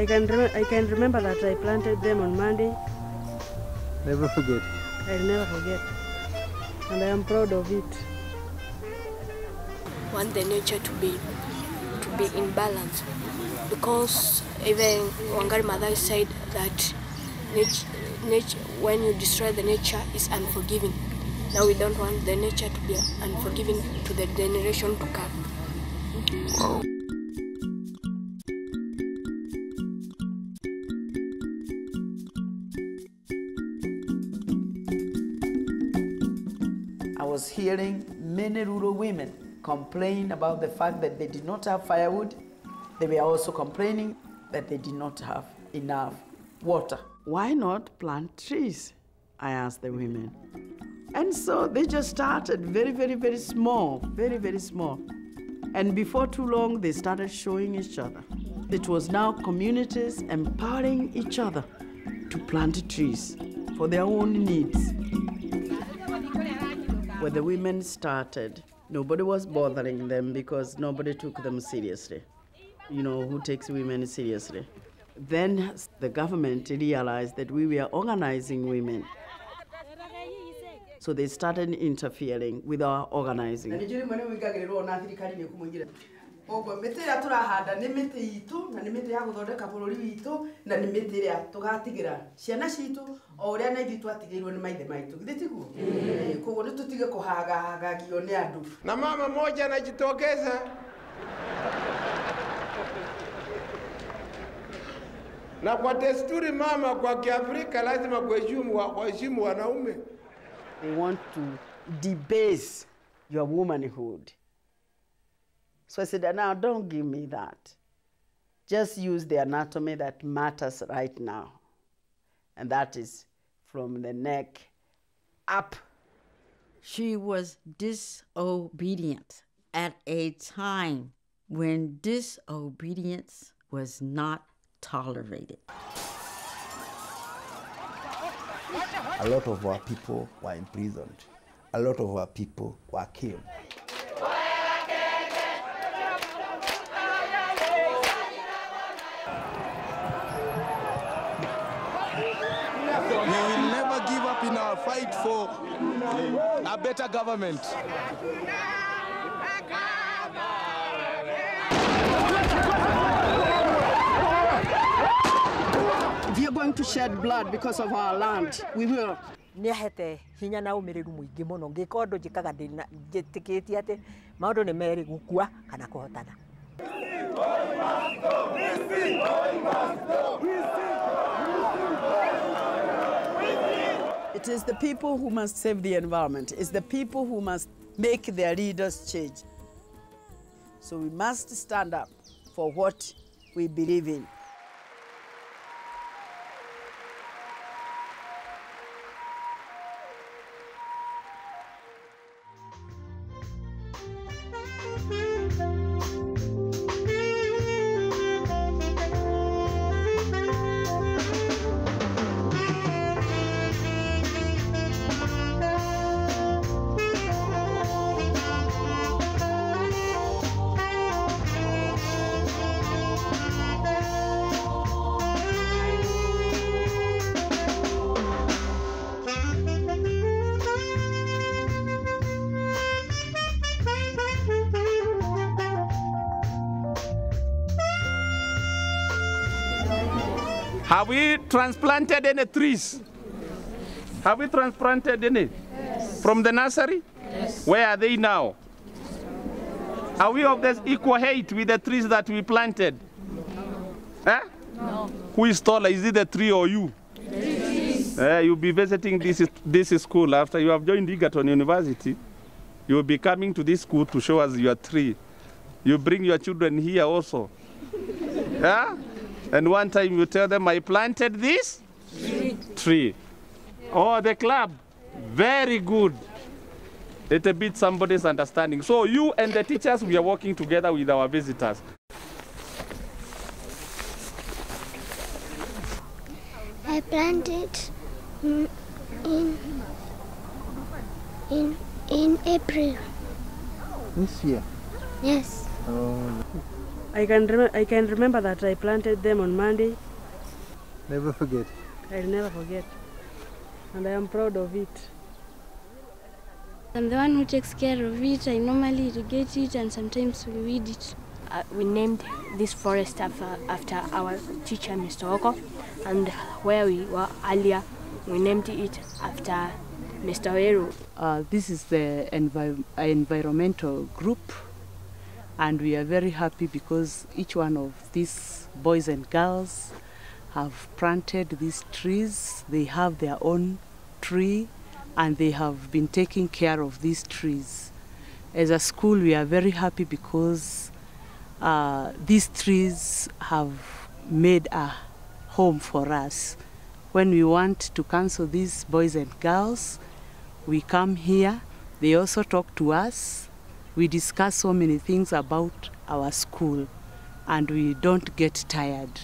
I can, rem- I can remember that I planted them on Monday. Never forget. I'll never forget. And I am proud of it. want the nature to be to be in balance because even Wangari Maathai said that nature, nature when you destroy the nature is unforgiving. Now we don't want the nature to be unforgiving to the generation to come. I hearing many rural women complain about the fact that they did not have firewood. They were also complaining that they did not have enough water. Why not plant trees? I asked the women. And so they just started very, very, very small, very, very small. And before too long, they started showing each other. It was now communities empowering each other to plant trees for their own needs. When the women started, nobody was bothering them because nobody took them seriously. You know, who takes women seriously? Then the government realized that we were organizing women. So they started interfering with our organizing. O a na ithuĩ twatigĩirwo nĩ maithe maitũ githĩ tiguo koguo nĩ tũtige kũhagahagagio nĩ andũ na mama moja anajitokeza na kwa desturi mama kwa Kiafrika lazima kuheshimu wanaume. They want to debase your womanhood. So I said, now don't give me that. Just use the anatomy that matters right now. And that is from the neck up. She was disobedient at a time when disobedience was not tolerated. A lot of our people were imprisoned. A lot of our people were killed. Fight for a better government. We are going to shed blood because of our land, we will. nä ahete hinya na å mä rä ru må ingä må no ngä ka å ndå njä kaga njä tä kä tie atä maå ndå nä merä gå kua kana kå hotana It is the people who must save the environment. It's the people who must make their leaders change. So we must stand up for what we believe in. Transplanted any trees? Have we transplanted any? From the nursery? Yes. Where are they now? Are we of this equal height with the trees that we planted? Eh? No. Who is taller? Is it the tree or you? Eh, you'll be visiting this, this school after you have joined Egerton University. You'll be coming to this school to show us your tree. You bring your children here also. Yeah? And one time you tell them, I planted this Tree. tree. Oh, the club. Very good. It beats somebody's understanding. So you and the teachers, we are working together with our visitors. I planted in in in April. This year. Yes. Oh. I can, rem- I can remember that I planted them on Monday. Never forget. I'll never forget. And I am proud of it. I'm the one who takes care of it. I normally irrigate it and sometimes we weed it. Uh, we named this forest after, after our teacher, Mr. Oko, and where we were earlier, we named it after Mr. Oyeru. Uh, this is the envi- environmental group, and we are very happy because each one of these boys and girls have planted these trees. They have their own tree, and they have been taking care of these trees. As a school, we are very happy because uh, these trees have made a home for us. When we want to counsel these boys and girls, we come here. They also talk to us. We discuss so many things about our school, and we don't get tired.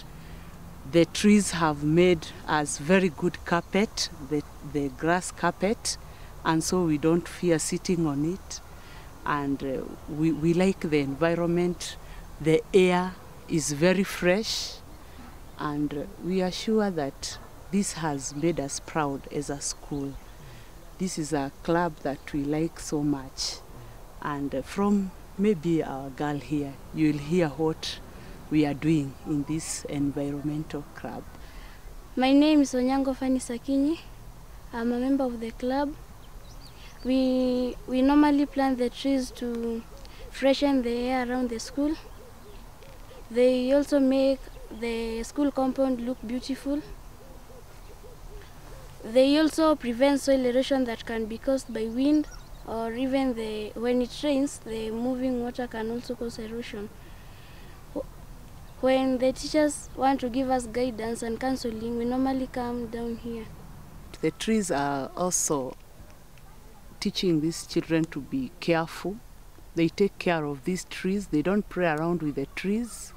The trees have made us very good carpet, the, the grass carpet, and so we don't fear sitting on it. And uh, we, we like the environment. The air is very fresh, and uh, we are sure that this has made us proud as a school. This is a club that we like so much. And from maybe our girl here, you will hear what we are doing in this environmental club. My name is Onyango Fani Sakinyi. I'm a member of the club. We, we normally plant the trees to freshen the air around the school. They also make the school compound look beautiful. They also prevent soil erosion that can be caused by wind or even the, when it rains, the moving water can also cause erosion. When the teachers want to give us guidance and counseling, we normally come down here. The trees are also teaching these children to be careful. They take care of these trees, they don't play around with the trees.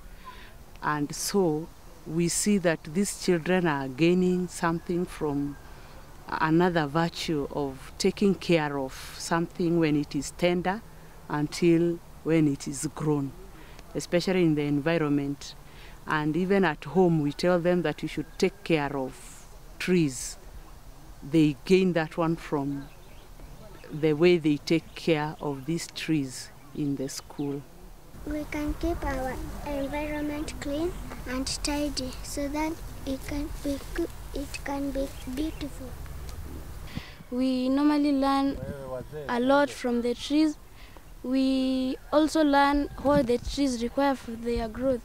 And so we see that these children are gaining something from another virtue of taking care of something when it is tender until when it is grown, especially in the environment. And even at home, we tell them that you should take care of trees. They gain that one from the way they take care of these trees in the school. We can keep our environment clean and tidy so that it can be it can be beautiful. We normally learn a lot from the trees. We also learn what the trees require for their growth.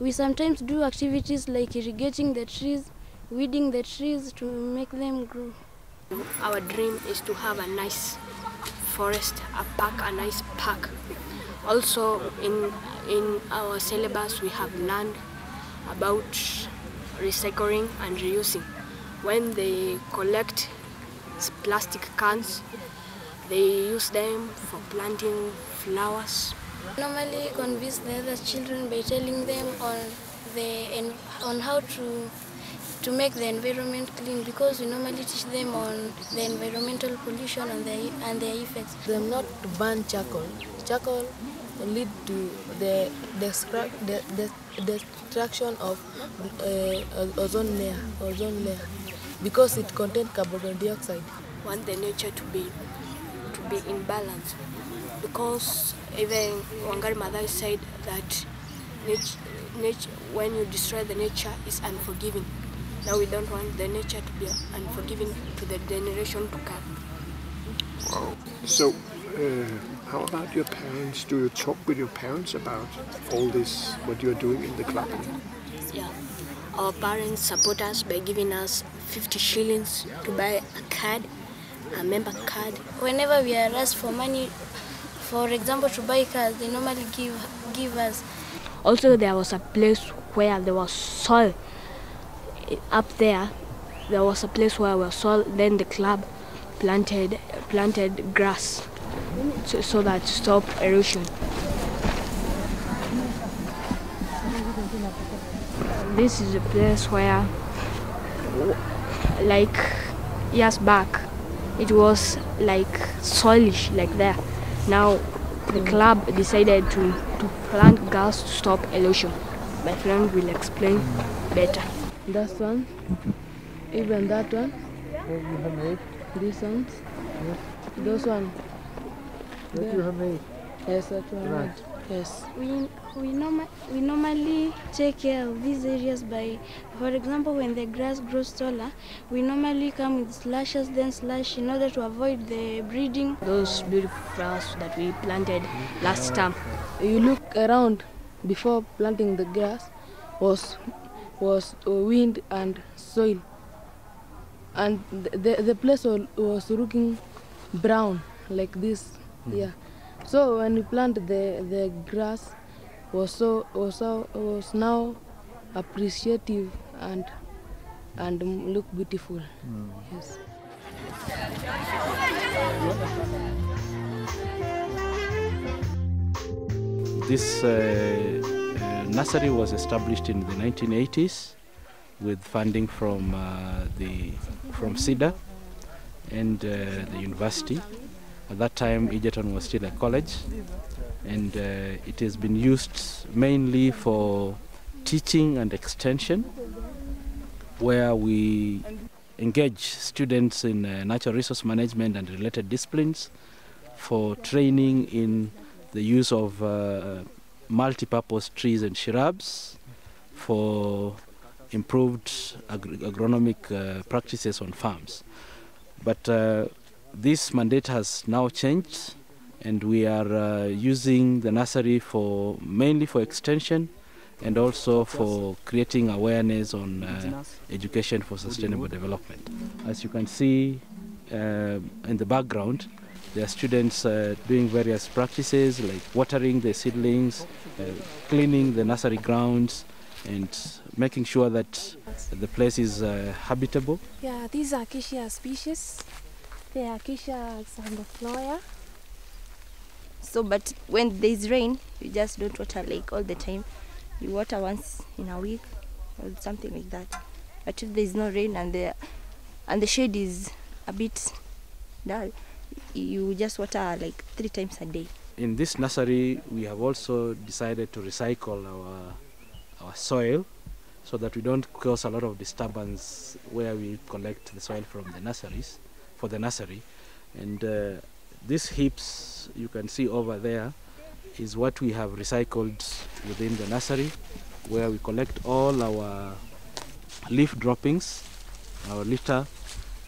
We sometimes do activities like irrigating the trees, weeding the trees to make them grow. Our dream is to have a nice forest, a park, a nice park. Also, in in our syllabus, we have learned about recycling and reusing. When they collect plastic cans, they use them for planting flowers. Normally convince the other children by telling them on the on how to to make the environment clean because we normally teach them on the environmental pollution and their and their effects. Them not to burn charcoal. Charcoal lead to the, the, the, the destruction of uh, ozone layer, ozone layer, because it contains carbon dioxide. Want the nature to be to be in balance, because even Wangari Maathai said that nature, nature, when you destroy the nature, is unforgiving. Now we don't want the nature to be unforgiving to the generation to come. Wow. So, uh, how about your parents? Do you talk with your parents about all this, what you're doing in the club? Yeah. Our parents support us by giving us 50 shillings to buy a card, a member card. Whenever we are asked for money, for example, to buy cars, they normally give give us. Also, there was a place where there was soil up there. There was a place where there was soil. Then the club planted planted grass so, so that stop erosion. This is a place where, like years back, it was like soilish like that. Now the club decided to, to plant girls to stop erosion. My friend will explain better. That one, even that one, What you have made? these ones, Yes. those one. What There. you have made? Yes, that one. Right. Yes. We, we, norma- we normally take care of these areas by, for example, when the grass grows taller, we normally come with slashes, then slash in order to avoid the breeding. Those beautiful flowers that we planted last time. You look around before planting the grass was was wind and soil, and the the, the place was, was looking brown like this. Yeah. So when we plant the the grass was so was so was now appreciative and and look beautiful. Yes. This uh, uh, nursery was established in the 1980s with funding from uh, the from SIDA and uh, the university. At that time, Egerton was still a college, and uh, it has been used mainly for teaching and extension, where we engage students in uh, natural resource management and related disciplines for training in the use of uh, multi-purpose trees and shrubs for improved agr- agronomic uh, practices on farms. But uh, this mandate has now changed and we are uh, using the nursery for mainly for extension and also for creating awareness on uh, education for sustainable development. As you can see uh, in the background, there are students uh, doing various practices like watering the seedlings, uh, cleaning the nursery grounds, and making sure that the place is uh, habitable. Yeah, these are acacia species. They are acacia xanthophloea. So, but when there's rain, you just don't water like all the time. You water once in a week or something like that. But if there's no rain and the and the shade is a bit dull, you just water like three times a day. In this nursery, we have also decided to recycle our our soil so that we don't cause a lot of disturbance where we collect the soil from the nurseries for the nursery. And uh, these heaps you can see over there is what we have recycled within the nursery where we collect all our leaf droppings, our litter,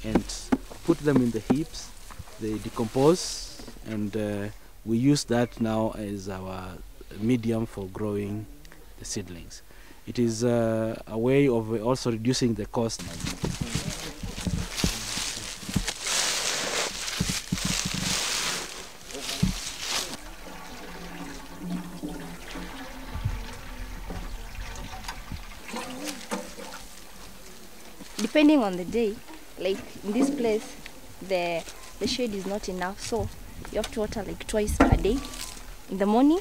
and put them in the heaps. They decompose and uh, we use that now as our medium for growing the seedlings. It is uh, a way of also reducing the cost. Depending on the day, like in this place, the the shade is not enough, so you have to water like twice per day, in the morning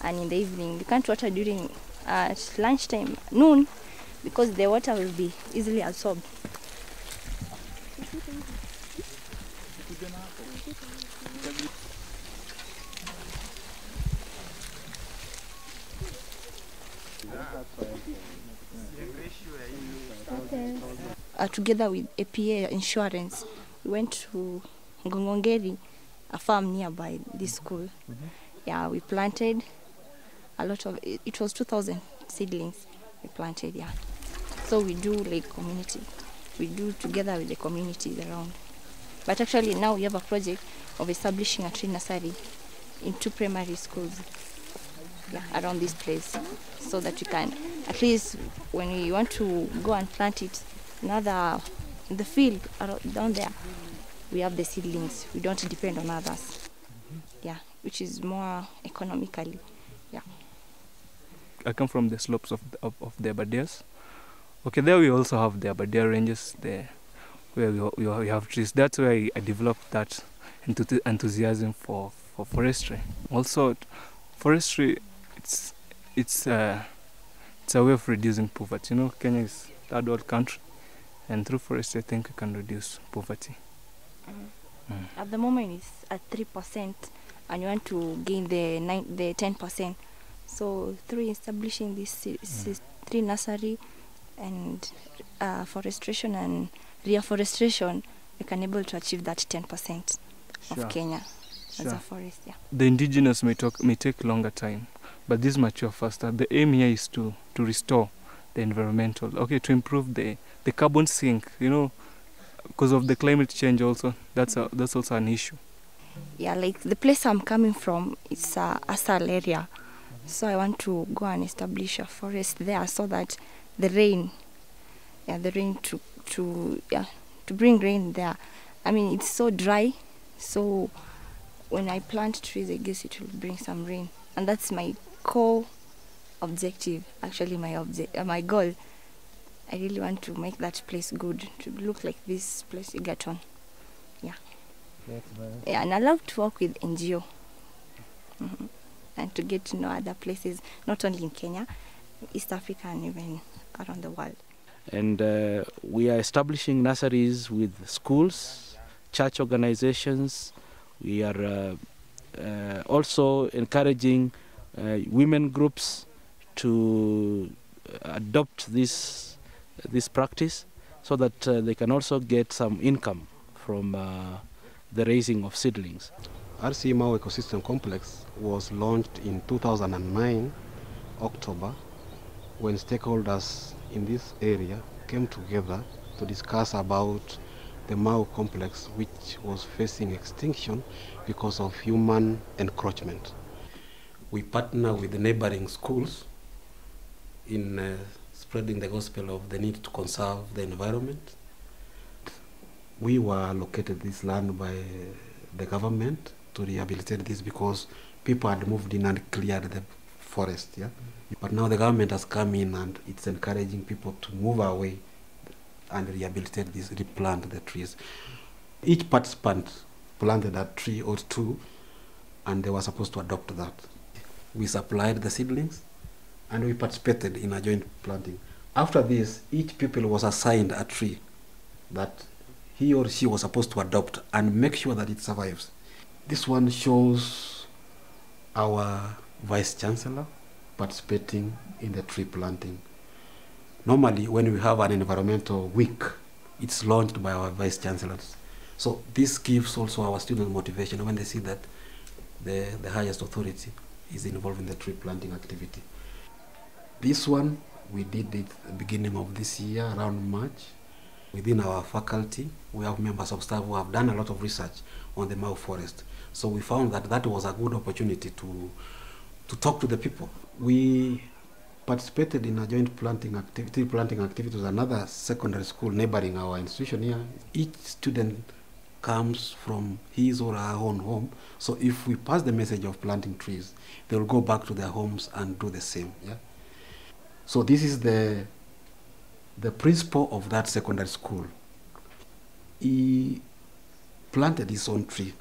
and in the evening. You can't water during at lunchtime, noon, because the water will be easily absorbed. Together with APA Insurance, we went to Ngongongeri, a farm nearby this school. Mm-hmm. Yeah, we planted a lot of, it, it was 2,000 seedlings we planted, yeah. So we do like community, we do together with the communities around. But actually now we have a project of establishing a tree nursery in two primary schools yeah, around this place so that we can at least when we want to go and plant it in other in the field down there we have the seedlings we don't depend on others yeah which is more economically yeah I come from the slopes of of, of the Aberdares. Okay, there we also have the Aberdare ranges there, where we, we, have trees. That's where I, developed that enthu- enthusiasm for, for forestry. Also, forestry, it's it's uh, it's a way of reducing poverty. You know, Kenya is third world country, and through forestry, I think we can reduce poverty. Mm-hmm. Mm. at the moment it's at three percent and you want to gain the nine, the 10%. So through establishing this si- mm. si- tree nursery and uh, forestation and reforestation, we can able to achieve that 10% Sure. of Kenya as a forest. Yeah. The indigenous may, talk, may take longer time, but this mature faster. The aim here is to, to restore the environmental, okay, to improve the, the carbon sink, you know, because of the climate change also, that's, a, that's also an issue. yeah, like the place I'm coming from, it's a ASAL area. So I want to go and establish a forest there so that the rain, yeah, the rain to, to, yeah, to bring rain there. I mean, it's so dry, so when I plant trees, I guess it will bring some rain. And that's my core objective, actually my object, uh, my goal. I really want to make that place good, to look like this place, Egerton. Yeah. Yeah, and I love to work with NGO hmm and to get to know other places, not only in Kenya, East Africa, and even around the world. And uh, we are establishing nurseries with schools, church organizations. We are uh, uh, also encouraging uh, women groups to adopt this this practice so that uh, they can also get some income from uh, the raising of seedlings. RC Mau Ecosystem Complex was launched in 2009, October, when stakeholders in this area came together to discuss about the Mau complex, which was facing extinction because of human encroachment. We partner with the neighboring schools in uh, spreading the gospel of the need to conserve the environment. We were allocated this land by the government to rehabilitate this because people had moved in and cleared the forest. Yeah, but now the government has come in and it's encouraging people to move away and rehabilitate this, replant the trees. Each participant planted a tree or two, and they were supposed to adopt that. We supplied the seedlings, and we participated in a joint planting. After this, each pupil was assigned a tree that he or she was supposed to adopt and make sure that it survives. This one shows our vice chancellor participating in the tree planting. Normally, when we have an environmental week, it's launched by our vice chancellors. So this gives also our students motivation when they see that the, the highest authority is involved in the tree planting activity. This one, we did it at the beginning of this year, around March. Within our faculty, we have members of staff who have done a lot of research on the Mau forest. So we found that that was a good opportunity to, to talk to the people. We participated in a joint planting activity, planting activity with another secondary school neighboring our institution here. Each student comes from his or her own home. So if we pass the message of planting trees, they will go back to their homes and do the same. Yeah. So this is the the principal of that secondary school. He planted his own tree.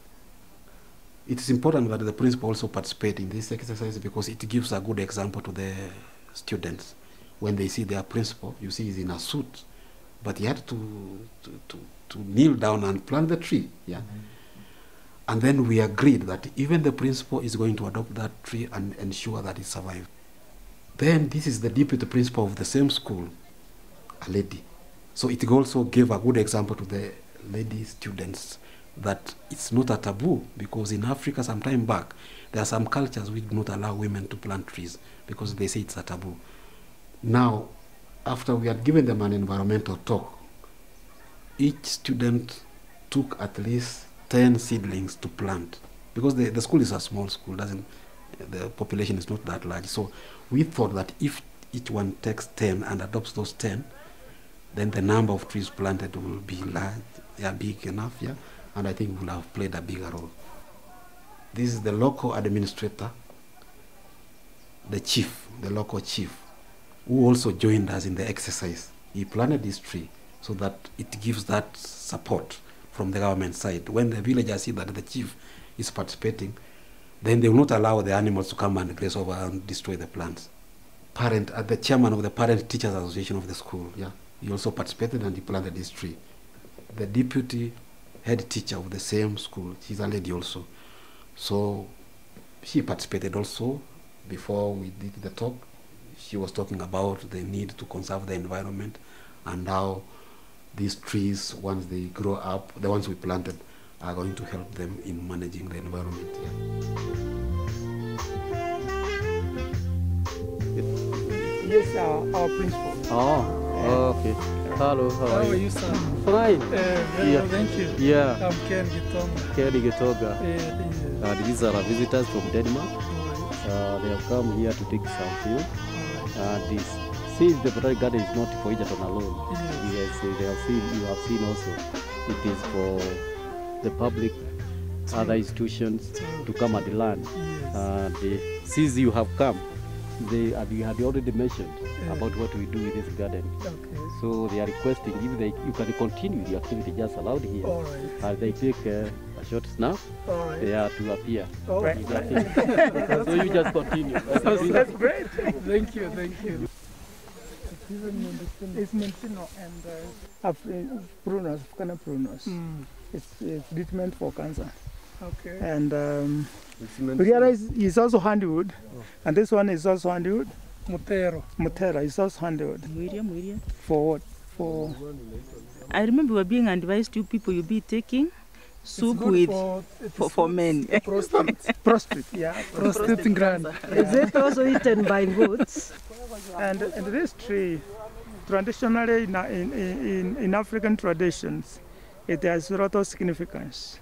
It is important that the principal also participate in this exercise because it gives a good example to the students. When they see their principal, you see he's in a suit, but he had to, to, to, to kneel down and plant the tree. Yeah. And then we agreed that even the principal is going to adopt that tree and ensure that it survives. Then this is the deputy principal of the same school, a lady. So it also gave a good example to the lady students that it's not a taboo because in Africa some time back there are some cultures which do not allow women to plant trees because they say it's a taboo. Now, after we had given them an environmental talk, each student took at least 10 seedlings to plant because the, the school is a small school, doesn't the population is not that large. So we thought that if each one takes 10 and adopts those 10, then the number of trees planted will be large, yeah, big enough, yeah, and I think will have played a bigger role. This is the local administrator, the chief, the local chief, who also joined us in the exercise. He planted this tree so that it gives that support from the government side. When the villagers see that the chief is participating, then they will not allow the animals to come and graze over and destroy the plants. Parent, uh, the chairman of the Parent Teachers Association of the school, yeah, he also participated and he planted this tree. The deputy head teacher of the same school, she's a lady also. So she participated also before we did the talk. She was talking about the need to conserve the environment and how these trees, once they grow up, the ones we planted, are going to help them in managing the environment. Yeah. Yes, our, our principal. Oh, okay. Hello, how, How are are you? you, sir? Fine. Uh, very well, thank you. Yeah. I'm Ken Gitonga. Ken Getoga. Yeah, uh, these are our visitors from Denmark. Uh, they have come here to take some food. Right. Uh, this, since the botanic garden is not for Egerton alone, yes. yes, they have seen, you have seen also, it is for the public, other institutions to come and learn. And uh, since you have come, they, and you had already mentioned about what we do with this garden. So they are requesting if they, you can continue the activity just allowed here. All right. And they take uh, a short snap, All right. they are to appear. All right. Is that it? so you just continue. That's, that's great. Thank you, thank you. It's Mentino and uh, Afri- Prunus, African Prunus. Mm. It's, it's treatment for cancer. Okay. And um, It's we Mentino. realize it's also handwood, and this one is also handwood. Mutero. Mutera is also handwood. William, William. For what? For I remember we were being advised you people you be taking soup with for- for, for men. prostate. prostate, yeah. Prostate gland. Is it also eaten by goats? And, and this tree, traditionally in, in, in, in African traditions, it has a lot of significance.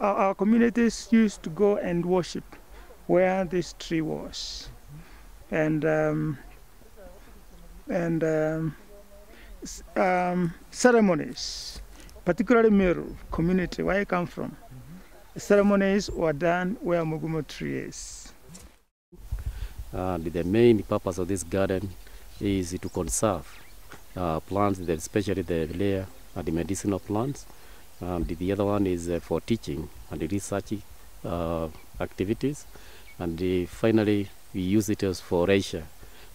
Our, our communities used to go and worship where this tree was. And, um, and um, um, ceremonies, particularly Meru community, where I come from, ceremonies were done where Mugumo tree is. And the main purpose of this garden is to conserve uh, plants, especially the layer the medicinal plants. And the other one is uh, for teaching and the research uh, activities. And the, finally, we use it as for leisure.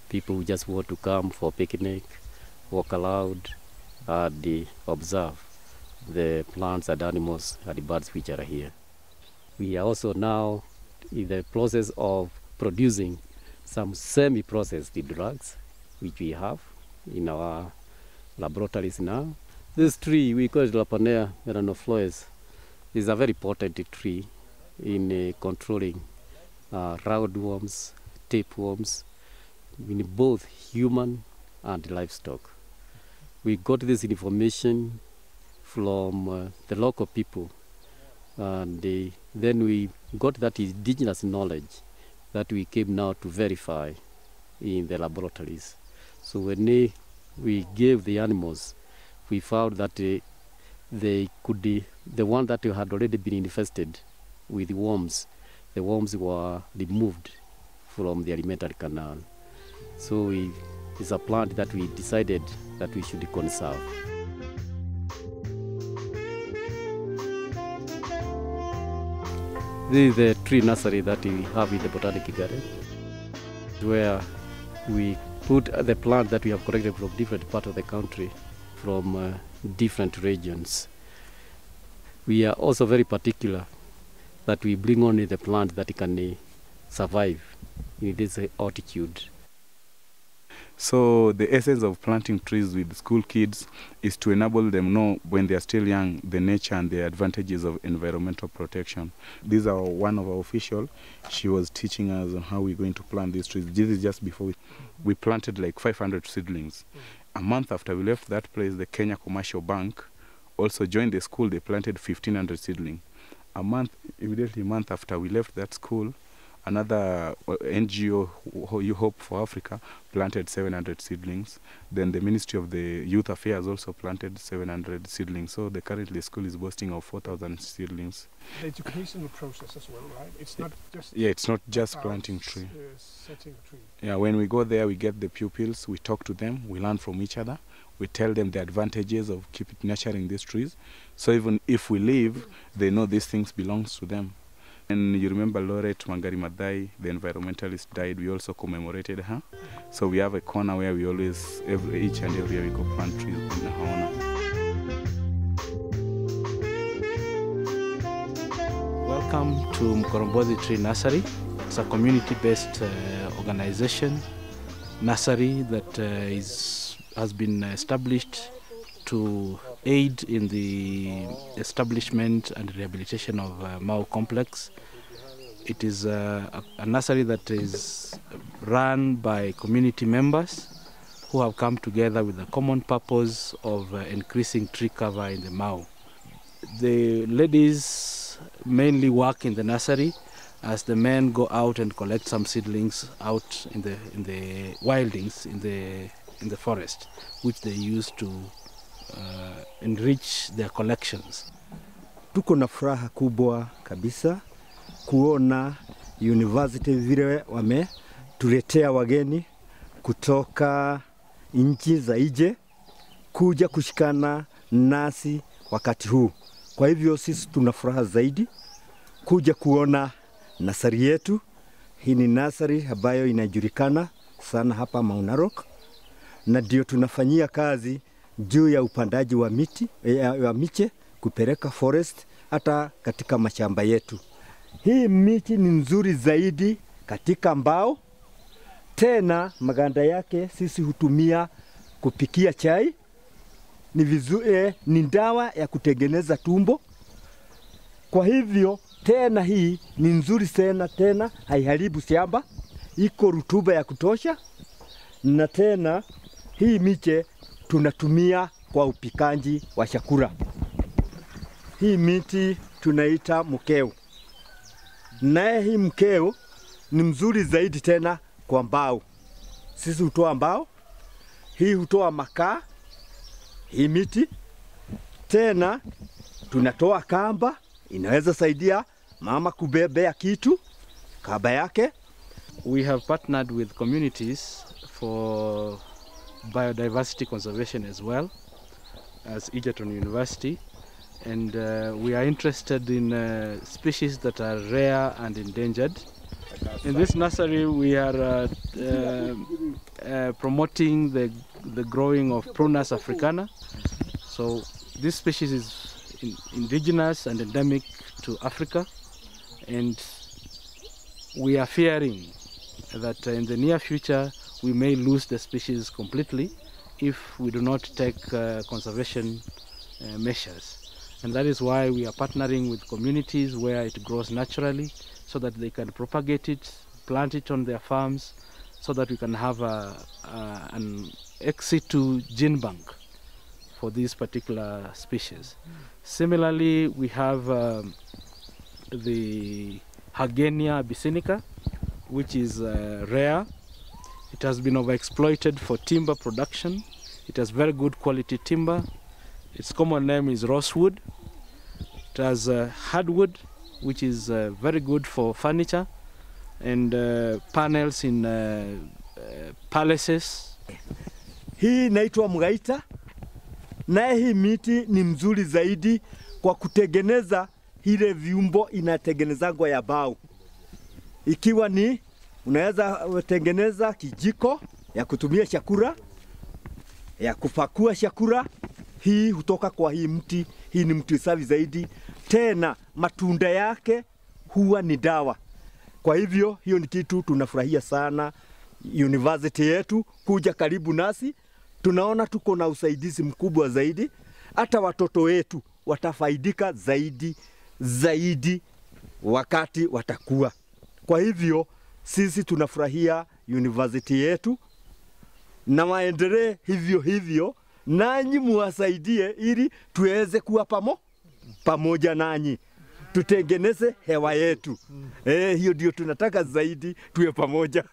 People who just want to come for picnic, walk aloud, and uh, observe the plants and animals and the birds which are here. We are also now in the process of producing some semi-processed drugs which we have in our laboratories now. This tree, we call it Lapanea melanophloeos, is a very potent tree in uh, controlling uh, roundworms, tapeworms, in both human and livestock. We got this information from uh, the local people and uh, then we got that indigenous knowledge that we came now to verify in the laboratories. So when they, we gave the animals, we found that uh, they could, uh, the one that had already been infested with worms, the worms were removed from the alimentary canal. So we, it's a plant that we decided that we should conserve. This is the tree nursery that we have in the Botanic Garden, where we put the plant that we have collected from different parts of the country, from uh, different regions. We are also very particular that we bring only the plant that can uh, survive in this altitude. So the essence of planting trees with school kids is to enable them know when they are still young the nature and the advantages of environmental protection. These are one of our official. She was teaching us on how we're going to plant these trees. This is just before we, we planted like 500 seedlings. A month after we left that place, the Kenya Commercial Bank also joined the school. They planted 1,500 seedlings. A month, immediately a month after we left that school, another uh, NGO, You Hope for Africa, planted 700 seedlings. Then the Ministry of the Youth Affairs also planted 700 seedlings. So the currently school is boasting of 4,000 seedlings. The educational process as well, right? It's not just Yeah, it's not just planting tree. Uh, setting tree. Yeah, when we go there, we get the pupils, we talk to them, we learn from each other, we tell them the advantages of keep nurturing these trees. So even if we leave, they know these things belongs to them. And you remember Laureate Wangari Maathai, the environmentalist, died. We also commemorated her. So we have a corner where we always, every, each and every year, we go plant trees in her honor. welcome to Mkorombothi Tree Nursery. It's a community-based uh, organization, nursery that uh, is, has been established to aid in the establishment and rehabilitation of uh, Mau Complex. It is uh, a, a nursery that is run by community members who have come together with the common purpose of uh, increasing tree cover in the Mao. The ladies mainly work in the nursery as the men go out and collect some seedlings out in the in the wildings in the in the forest which they use to uh, enrich their collections. Tuko na furaha kubwa kabisa kuona university vile wametuletea wageni kutoka nchi za nje kuja kushikana nasi wakati huu. Kwa hivyo sisi tuna furaha zaidi kuja kuona nasari yetu. Hii ni nasari ambayo inajulikana sana hapa Maunarok Narok, na ndio tunafanyia kazi juu ya upandaji wa miti ya, ya miche kupeleka forest hata katika mashamba yetu. Hii miti ni nzuri zaidi katika mbao, tena maganda yake sisi hutumia kupikia chai. Ni vizuri, eh, ni dawa ya kutengeneza tumbo. Kwa hivyo tena hii ni nzuri sana, tena haiharibu shamba, iko rutuba ya kutosha, na tena hii miche tunatumia kwa upikaji wa chakula. Hii miti tunaita mkeo, naye hii mkeo ni mzuri zaidi tena kwa mbao. Sisi hutoa mbao, hii hutoa makaa, hii miti tena tunatoa kamba, inaweza saidia mama kubebea kitu kaba yake. We have partnered with communities for biodiversity conservation as well as Egerton University and uh, we are interested in uh, species that are rare and endangered. In this nursery we are uh, uh, uh, promoting the, the growing of Prunus africana. So this species is in, indigenous and endemic to Africa and we are fearing that in the near future we may lose the species completely if we do not take uh, conservation uh, measures. And that is why we are partnering with communities where it grows naturally so that they can propagate it, plant it on their farms, so that we can have a, a, an exit to gene bank for these particular species. Similarly, we have um, the Hagenia abyssinica, which is uh, rare. It has been overexploited for timber production. It has very good quality timber. Its common name is rosewood. It has uh, hardwood, which is uh, very good for furniture and uh, panels in uh, uh, palaces. Hii inaitwa mgaita, naye hii miti ni mzuri zaidi kwa kutengeneza ile viumbo inatengenezagwa ya bao, ikiwa ni unaweza tengeneza kijiko ya kutumia chakula, ya kupakua chakula. Hii hutoka kwa hii mti. Hii ni mti safi zaidi, tena matunda yake huwa ni dawa. Kwa hivyo hiyo ni kitu tunafurahia sana university yetu kuja karibu nasi. Tunaona tuko na usaidizi mkubwa zaidi, hata watoto wetu watafaidika zaidi zaidi wakati watakuwa. Kwa hivyo sisi tunafurahia university yetu na waendelee hivyo hivyo, nanyi muwasaidie ili tuweze kuwa pamo pamoja nanyi tutengeneze hewa yetu. Eh, hiyo ndio tunataka zaidi, tuwe pamoja.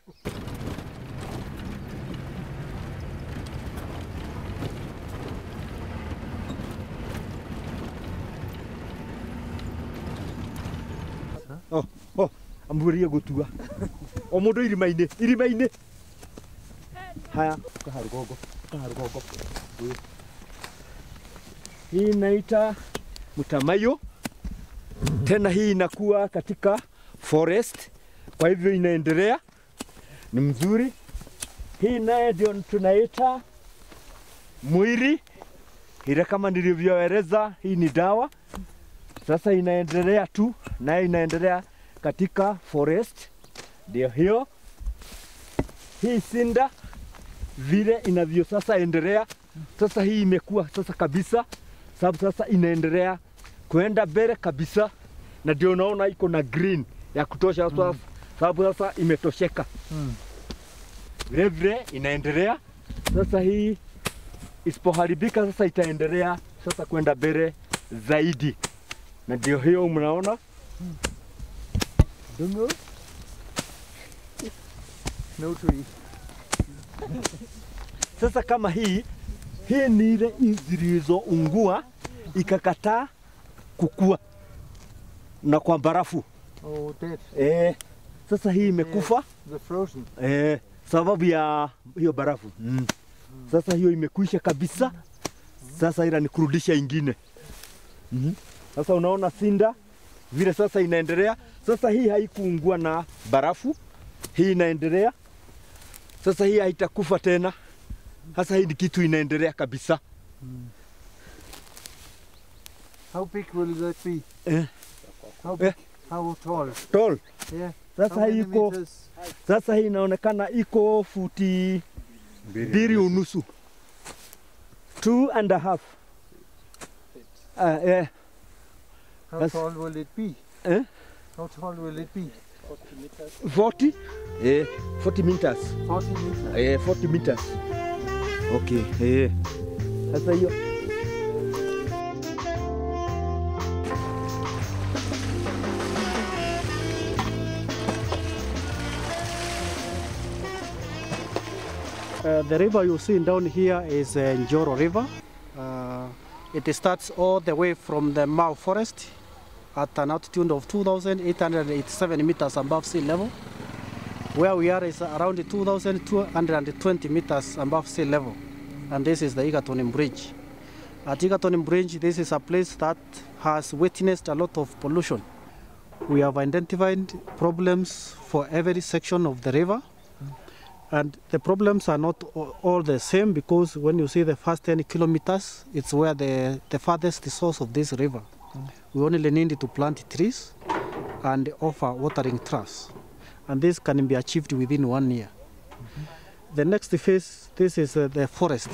Oh, oh, amburie gutua o mundu irima-inä irima-inä haya kaha rugongo kaha rugongo hii naita mtamayo tena hii inakuwa katika forest? Kwa hivyo inaendelea. Ni mzuri. Hii naye ndio tunaita mwiri? Ile kama nilivyoeleza hii ni dawa. Sasa inaendelea tu naye inaendelea katika forest, ndio hiyo. Hii sinda vile inavyo sasa endelea. Sasa, hii imekuwa sasa kabisa, sababu sasa inaendelea kuenda mbele kabisa, na ndio unaona iko na green ya kutosha sasa, sababu sasa imetosheka. Vile vile inaendelea. Sasa. Hii isipoharibika sasa itaendelea sasa kwenda mbele zaidi, na ndio hiyo mnaona. Dungu no tree. Sasa kama hii hii ni ile zilizoungua ikakataa kukua na kwa barafu Oh, dead. eh. Sasa hii imekufa The frozen. eh, sababu ya hiyo barafu mm. Mm. Sasa hiyo imekuisha kabisa. Sasa ila ni kurudisha ingine mm Sasa unaona sinda vile sasa inaendelea. Sasa hii haikuungua na barafu, hii inaendelea sasa. Hii haitakufa tena. Sasa hii ni kitu inaendelea kabisa How big will that be? eh. How big? How tall? Tall. Yeah. Sasa hii iko meters? sasa hii inaonekana iko futi mbili unusu two and a half. Uh, yeah. How That's- tall will it be? eh? How tall will it be? 40 eh, 40 meters 40 meters. eh, 40 meters okay eh. Sasa hiyo Uh, the river you see down here is uh, Njoro River. Uh, it starts all the way from the Mau Forest at an altitude of 2,887 meters above sea level. Where we are is around 2,220 meters above sea level. And this is the Egerton Bridge. At Egerton Bridge, this is a place that has witnessed a lot of pollution. We have identified problems for every section of the river. And the problems are not all the same because when you see the first 10 kilometers, it's where the, the farthest source of this river. We only need to plant trees and offer watering troughs. And this can be achieved within one year. The next phase, this is uh, the forest,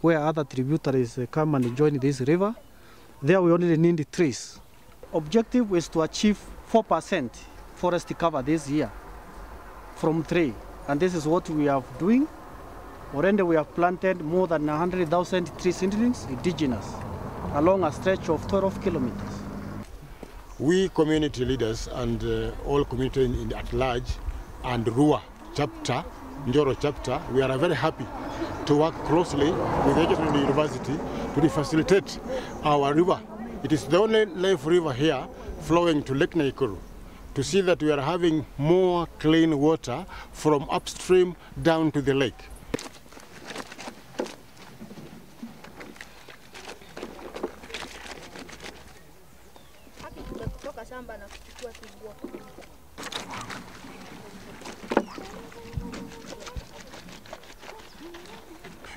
where other tributaries uh, come and join this river. There we only need trees. Objective is to achieve 4% forest cover this year from three. And this is what we are doing. Already we have planted more than 100,000 tree seedlings, indigenous, along a stretch of 12 kilometers. We community leaders and uh, all community in, at large and RUA chapter, Njoro chapter, we are very happy to work closely with Egerton University to facilitate our river. It is the only life river here flowing to Lake Nakuru to see that we are having more clean water from upstream down to the lake.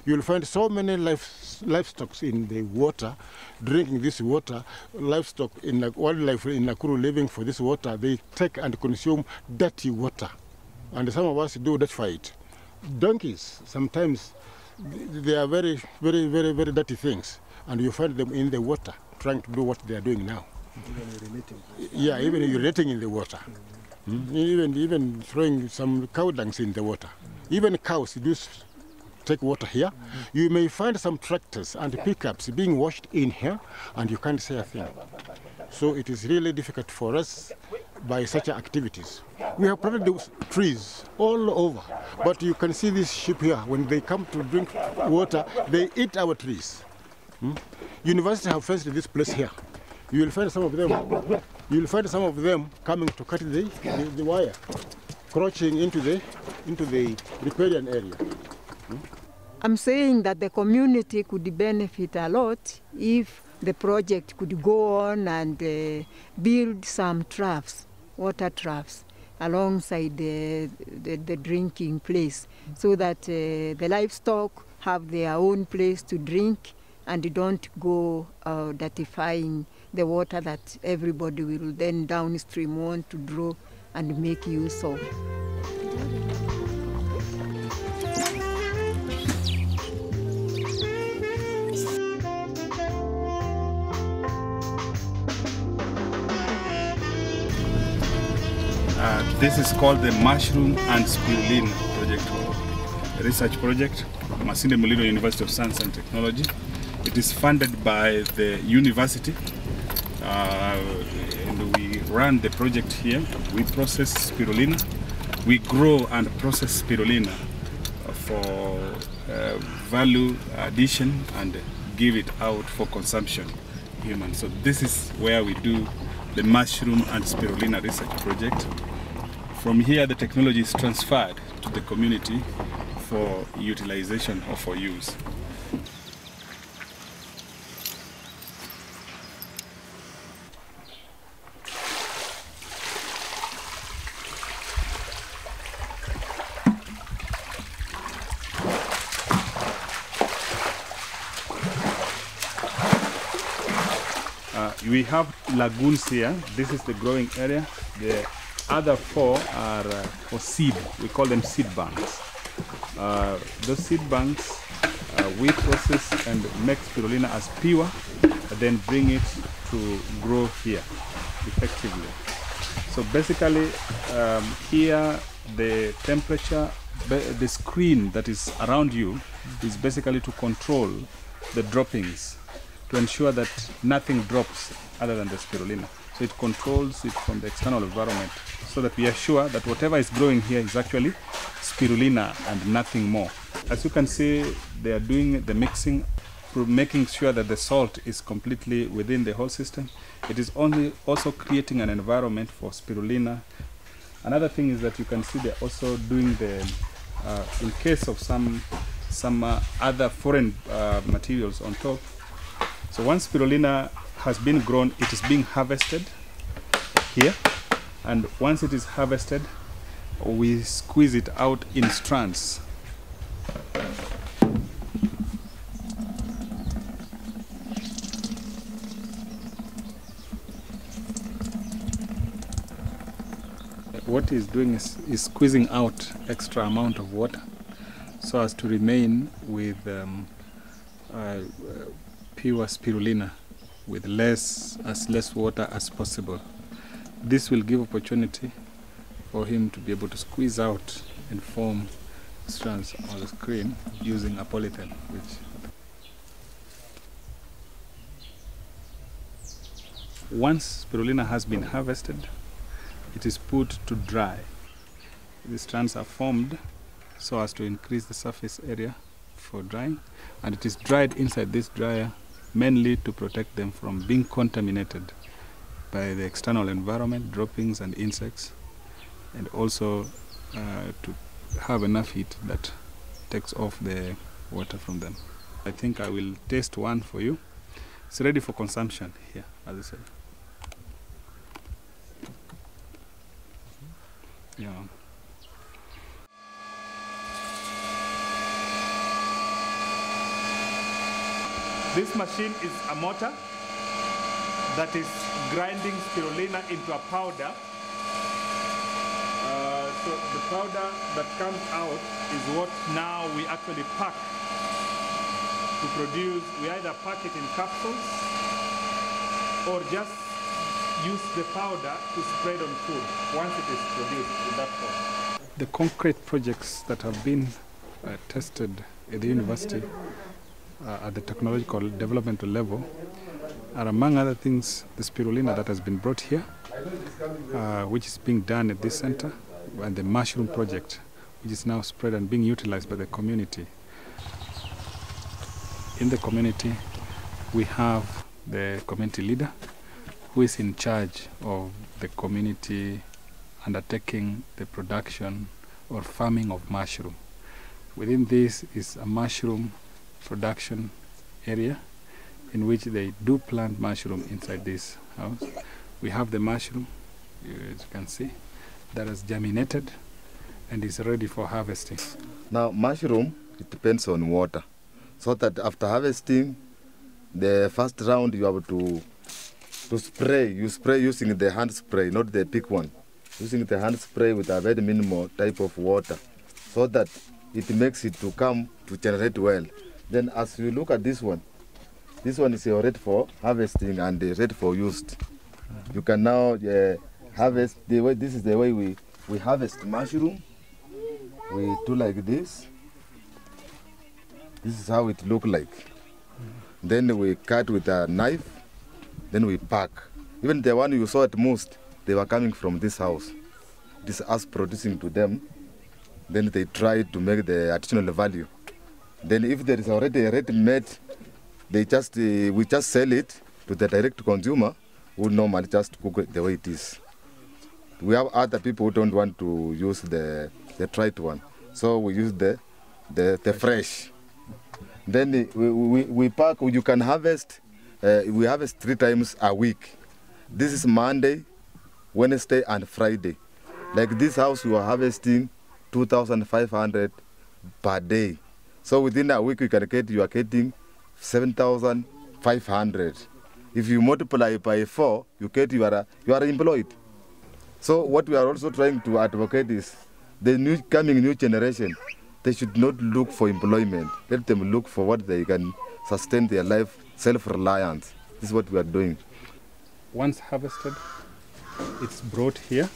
You'll find so many life, livestock in the water, drinking this water. Livestock in the wildlife in Nakuru living for this water, they take and consume dirty water. And some of us do that fight. Donkeys, sometimes they are very, very, very, very dirty things. And you find them in the water trying to do what they are doing now. Yeah, even urinating in the water. Mm, Even, even throwing some cow dungs in the water. Even cows do take water here. You may find some tractors and pickups being washed in here, and you can't say a thing. So it is really difficult for us by such activities. We have planted those trees all over, but you can see this sheep here. When they come to drink water, they eat our trees. Hmm? University have fenced this place here. You will find some of them. You will find some of them coming to cut the, the, the wire, crouching into the into the riparian area. I'm saying that the community could benefit a lot if the project could go on and uh, build some troughs, water troughs, alongside the, the, the drinking place so that uh, the livestock have their own place to drink and don't go uh, dirtifying the water that everybody will then downstream want to draw and make use of. Uh, this is called the Mushroom and Spirulina Project, a research project, Masinde Muliro University of Science and Technology. It is funded by the university, uh, and we run the project here. We process spirulina, we grow and process spirulina for uh, value addition and give it out for consumption human. So this is where we do the mushroom and spirulina research project. From here, the technology is transferred to the community for utilization or for use. Uh, we have lagoons here. This is the growing area. The other four are uh, for seed. We call them seed banks. Uh, those seed banks uh, we process and make spirulina as pure, then bring it to grow here effectively. So basically, um, here the temperature, the screen that is around you is basically to control the droppings to ensure that nothing drops other than the spirulina. So it controls it from the external environment so that we are sure that whatever is growing here is actually spirulina and nothing more. As you can see, they are doing the mixing, making sure that the salt is completely within the whole system. It is only also creating an environment for spirulina. Another thing is that you can see they're also doing the, uh, in case of some some uh, other foreign uh, materials on top. So once spirulina has been grown, it is being harvested here, and once it is harvested, we squeeze it out in strands. What he's doing is, is squeezing out extra amount of water so as to remain with um, uh, uh, pure spirulina with less as less water as possible. This will give opportunity for him to be able to squeeze out and form strands on the screen using a polythene, which once spirulina has been harvested, it is put to dry. The strands are formed so as to increase the surface area for drying, and it is dried inside this dryer mainly to protect them from being contaminated by the external environment, droppings and insects, and also uh, to have enough heat that takes off the water from them. I think I will taste one for you. It's ready for consumption here, as I said. Yeah. This machine is a motor that is grinding spirulina into a powder. Uh, so the powder that comes out is what now we actually pack to produce. We either pack it in capsules or just use the powder to spread on food once it is produced in that form. The concrete projects that have been uh, tested at the university uh, at the technological developmental level are among other things the spirulina that has been brought here, uh, which is being done at this center, and the mushroom project, which is now spread and being utilized by the community. In the community, we have the community leader who is in charge of the community undertaking the production or farming of mushroom. Within this is a mushroom production area in which they do plant mushroom inside this house. We have the mushroom, as you can see, that has germinated and is ready for harvesting. Now, mushroom, it depends on water. So that after harvesting, the first round you have to to spray, you spray using the hand spray, not the big one. Using the hand spray with a very minimal type of water, so that it makes it to come to generate well. Then as you look at this one, this one is ready for harvesting and ready for use. You can now uh, harvest the way. This is the way we we harvest mushroom. We do like this. This is how it look like. Then we cut with a knife. Then we pack. Even the one you saw at most, they were coming from this house. This us producing to them. Then they try to make the additional value. Then if there is already a ready-made, they just uh, we just sell it to the direct consumer who normally just cook it the way it is. We have other people who don't want to use the the dried one, so we use the the, the fresh. Then uh, we, we, we pack. You can harvest. Uh, we harvest three times a week. This is Monday, Wednesday, and Friday. Like this house, we are harvesting 2,500 per day. So within a week, you can get you are getting 7,500. If you multiply by four, you get you are you are employed. So what we are also trying to advocate is the new coming new generation. They should not look for employment. Let them look for what they can sustain their life, self-reliance. This is what we are doing. Once harvested, it's brought here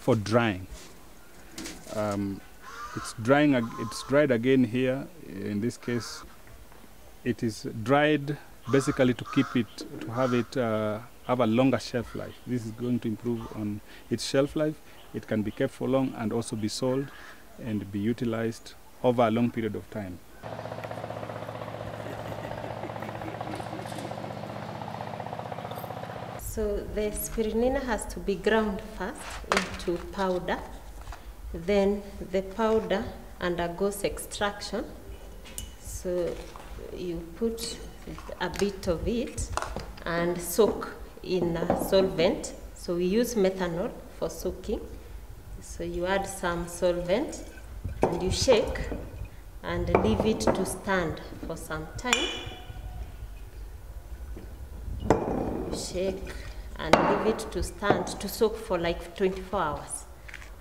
for drying. Um, it's drying. It's dried again here. In this case, it is dried basically to keep it to have it uh, have a longer shelf life. This is going to improve on its shelf life. It can be kept for long and also be sold and be utilized over a long period of time. So the spirulina has to be ground first into powder. Then the powder undergoes extraction. So you put a bit of it and soak in a solvent. So we use methanol for soaking. So you add some solvent and you shake and leave it to stand for some time. shake and leave it to stand to soak for like 24 hours.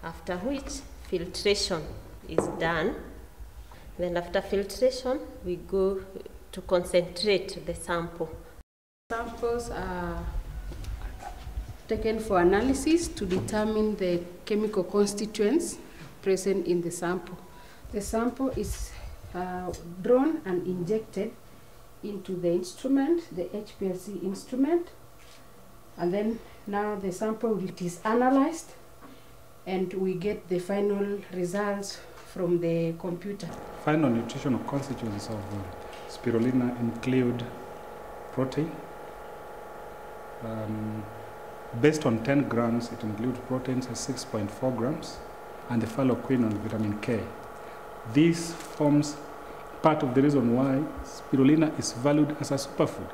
After which filtration is done. Then after filtration, we go to concentrate the sample. Samples are taken for analysis to determine the chemical constituents present in the sample. The sample is uh, drawn and injected into the instrument, the HPLC instrument, and then now the sample it is analyzed and we get the final results from the computer. Final nutritional constituents of uh, spirulina include protein. Um, based on 10 grams, it includes proteins as 6.4 grams and the phylloquinone, vitamin K. This forms part of the reason why spirulina is valued as a superfood.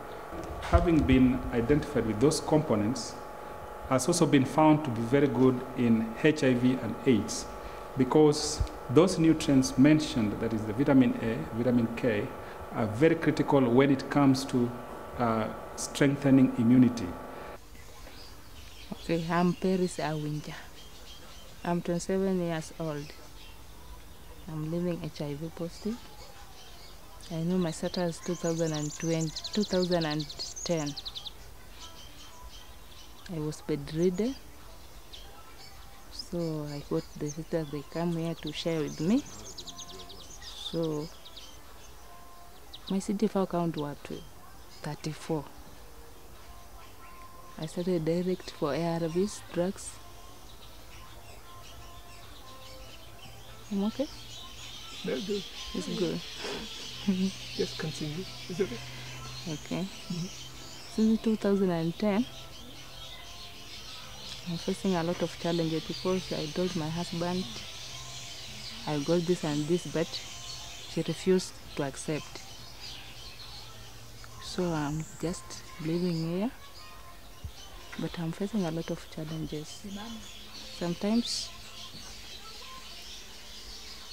Having been identified with those components, has also been found to be very good in HIV and AIDS because those nutrients mentioned, that is the vitamin A, vitamin K, are very critical when it comes to uh, strengthening immunity. Okay, I'm Paris Awinja. I'm 27 years old. I'm living HIV positive. I know my status 2020, 2010. I was bedridden. So I got the sisters, they come here to share with me. So my CD4 count was 34. I started direct for ARVs, drugs. I'm okay. Very good. It's good. Just continue. Is it okay? Okay. Mm-hmm. Since 2010, I'm facing a lot of challenges because I told my husband I got this and this, but she refused to accept. So I'm just living here, but I'm facing a lot of challenges. Sometimes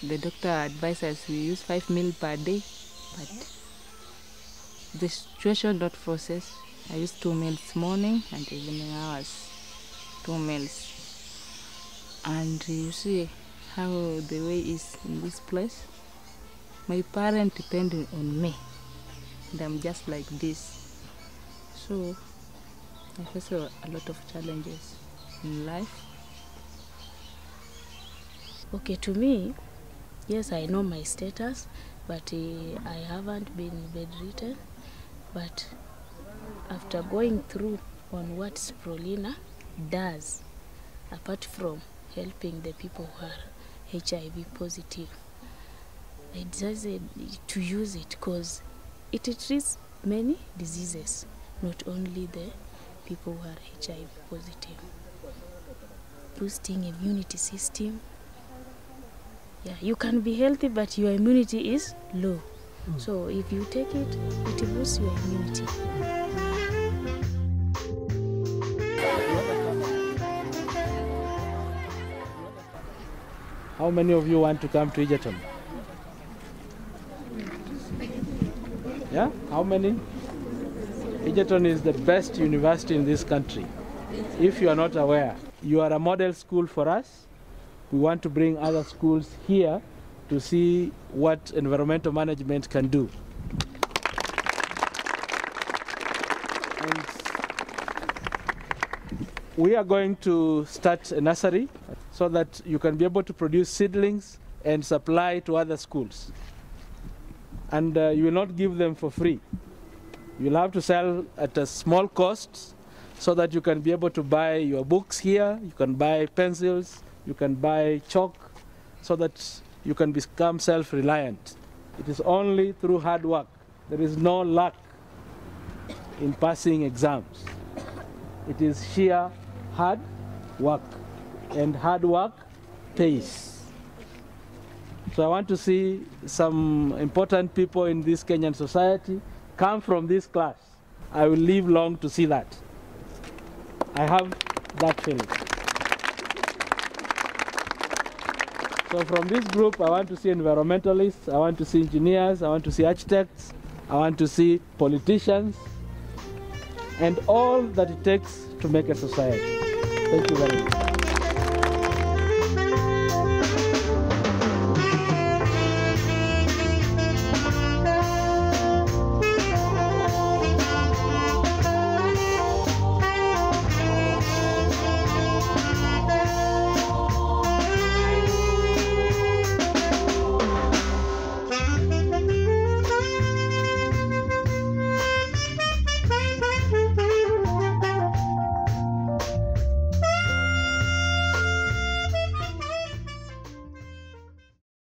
the doctor advises we use five meal per day, but the situation not forces I use two meals morning and evening hours. Two meals. And you see how the way is in this place. My parents depending on me. And I'm just like this. So I face a lot of challenges in life. Okay, to me, yes, I know my status, but uh, I haven't been bedridden. But after going through on what Sprolina does, apart from helping the people who are HIV positive, I decided to use it because it treats many diseases, not only the people who are HIV positive. Boosting immunity system, yeah, you can be healthy, but your immunity is low. Hmm. So if you take it, it boosts your immunity. How many of you want to come to Egerton? Yeah? How many? Egerton is the best university in this country. If you are not aware, you are a model school for us. We want to bring other schools here to see what environmental management can do. And we are going to start a nursery so that you can be able to produce seedlings and supply to other schools. And uh, you will not give them for free. You'll have to sell at a small cost so that you can be able to buy your books here, you can buy pencils, you can buy chalk, so that you can become self reliant. It is only through hard work. There is no luck in passing exams. It is sheer hard work, and hard work pays. So I want to see some important people in this Kenyan society come from this class. I will live long to see that. I have that feeling. So from this group, I want to see environmentalists, I want to see engineers, I want to see architects, I want to see politicians, and all that it takes to make a society. Thank you very much.